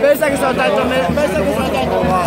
Pensa que só tá tomando, pensa que só tá tomando.